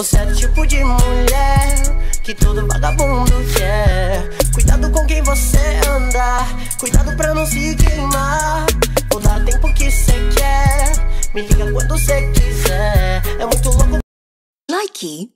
Você é o tipo de mulher que todo vagabundo quer. Cuidado com quem você anda, cuidado pra não se queimar. Vou dar tempo que você quer, me liga quando você quiser. É muito louco. Likey